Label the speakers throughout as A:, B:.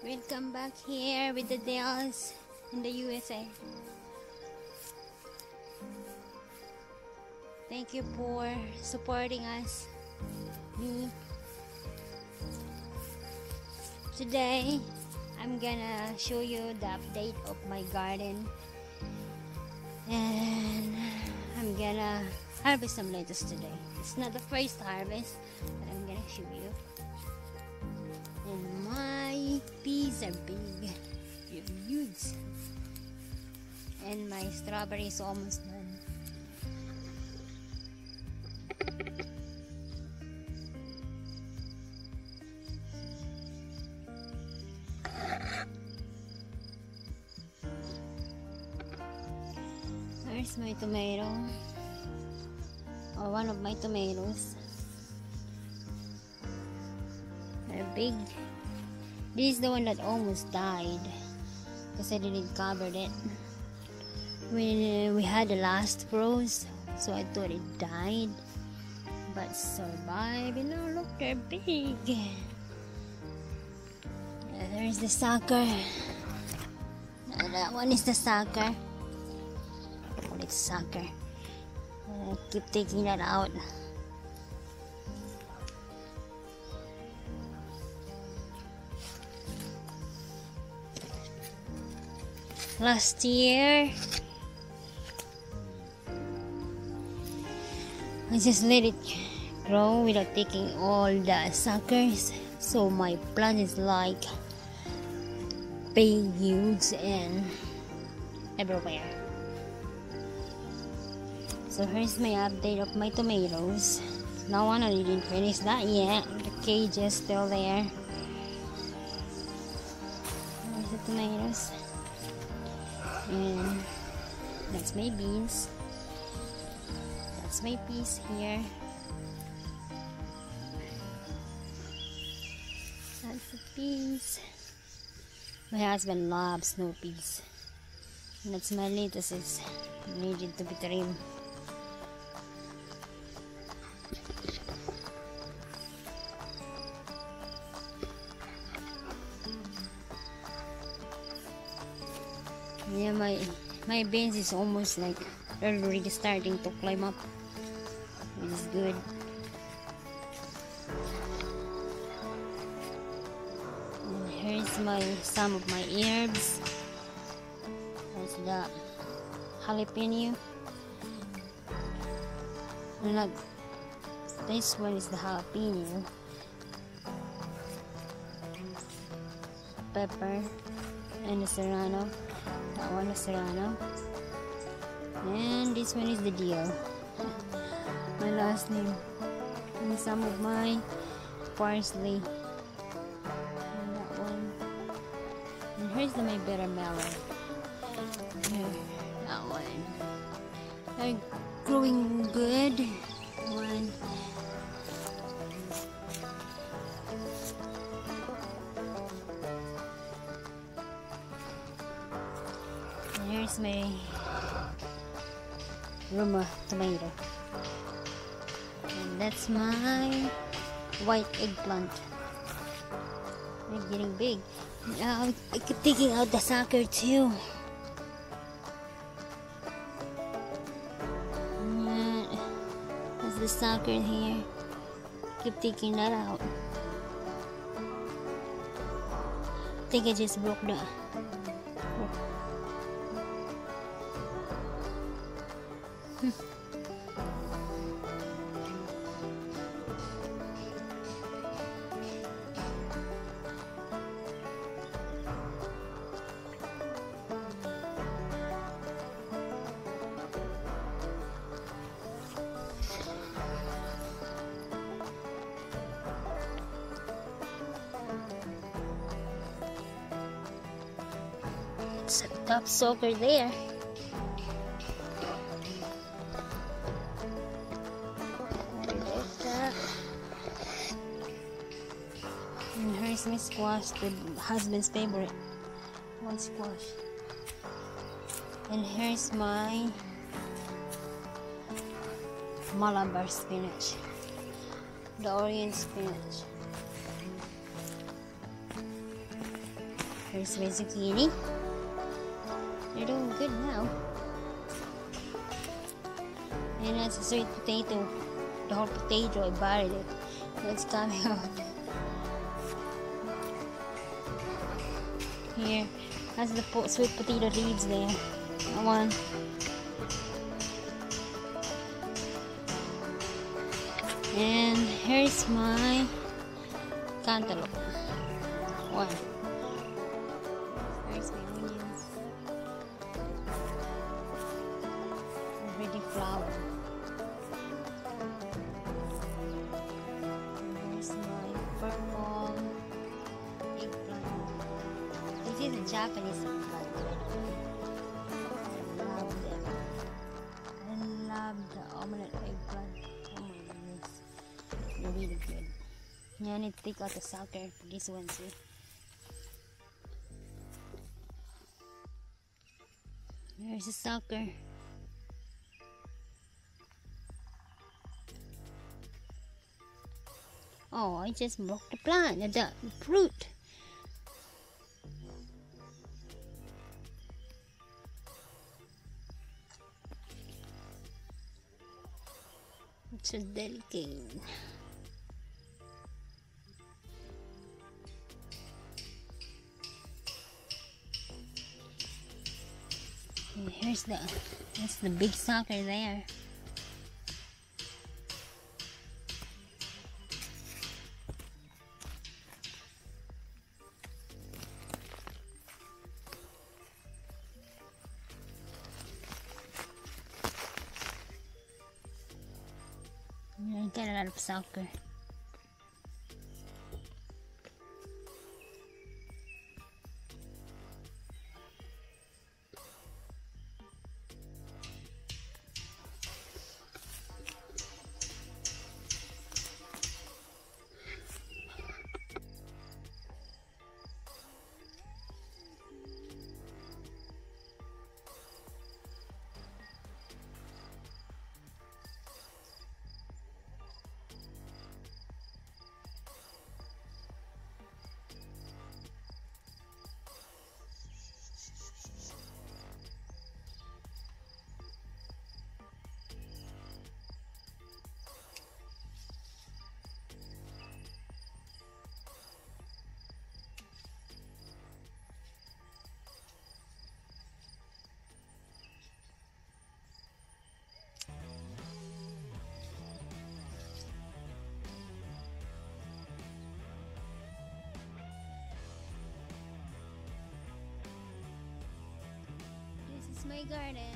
A: Welcome back here with the Dales in the USA. Thank you for supporting us. Me. Today, I'm gonna show you the update of my garden. And I'm gonna harvest some lettuce today. It's not the first harvest, but I'm gonna show you. And my peas are big. They're huge. And my strawberry is almost done. There's my tomato. Or one of my tomatoes. They're big. This is the one that almost died because I didn't cover it. When uh, we had the last frost, so I thought it died, but survived. And now look, they're big. Yeah, there's the sucker. And that one is the sucker. It's sucker. I keep taking that out. Last year. I just let it grow without taking all the suckers. So my plant is like big huge and everywhere. So here's my update of my tomatoes. No one I didn't finish that yet. The cage is still there. The tomatoes and that's my beans. That's my peas here. That's the peas my husband loves snow peas. And that's my lettuces needed to be trimmed my my beans is almost like already starting to climb up. Which is good. And here's my some of my herbs. That's the jalapeno. And like this one is the jalapeno. Pepper and the serrano that one is serrano. And this one is the dill. My last name. And some of my parsley. And that one. And here's the my bitter melon that one. They're growing good one And here's my Roma tomato. And that's my white eggplant. They're getting big. Now I keep taking out the sucker too. There's the sucker here. Keep taking that out. I think I just broke the A top sucker there. My squash, the husband's favorite. One squash. And here's my Malabar spinach. The orange spinach. Here's my zucchini. They're doing good now. And that's a sweet potato. The whole potato, I buried it. It's coming out. Here, that's the po sweet potato leaves there. That one. And here's my cantaloupe. One. Here's my onions. Already flower. Japanese eggplant. I love them. I love the omelette eggplant. Oh my goodness. Really good. Yeah, I need to take out the sucker for this one too. There's a sucker. Oh, I just broke the plant, the fruit. Delicate. Okay, Here's the that's the big sucker there. A lot of sucker. My garden.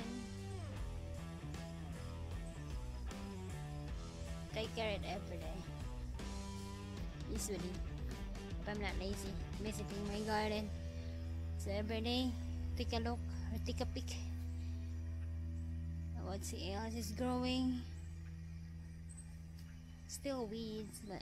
A: Take care of it every day. Usually, if I'm not lazy, visiting my garden. So every day, take a look or take a peek. at What else is growing? Still weeds, but